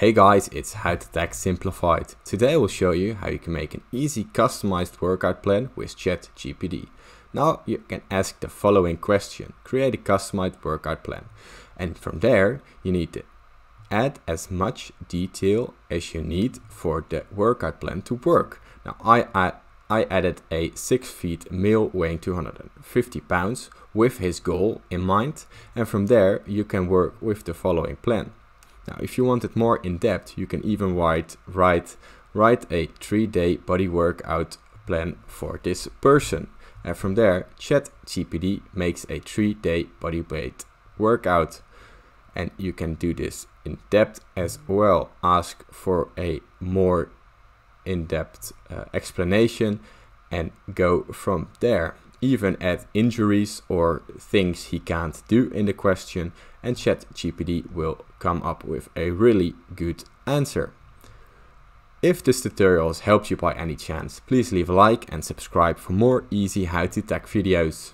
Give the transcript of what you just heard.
Hey guys, it's How to Tech Simplified. Today I will show you how you can make an easy customized workout plan with ChatGPT. Now you can ask the following question, create a customized workout plan. And from there you need to add as much detail as you need for the workout plan to work. Now I, I, I added a 6 feet male weighing 250 pounds with his goal in mind and from there you can work with the following plan. Now, if you want it more in depth, you can even write, write, write a three day body workout plan for this person. And from there, ChatGPT makes a three day body weight workout. And you can do this in depth as well. Ask for a more in depth uh, explanation and go from there even add injuries or things he can't do in the question and ChatGPT will come up with a really good answer. If this tutorial has helped you by any chance, please leave a like and subscribe for more easy how to tech videos.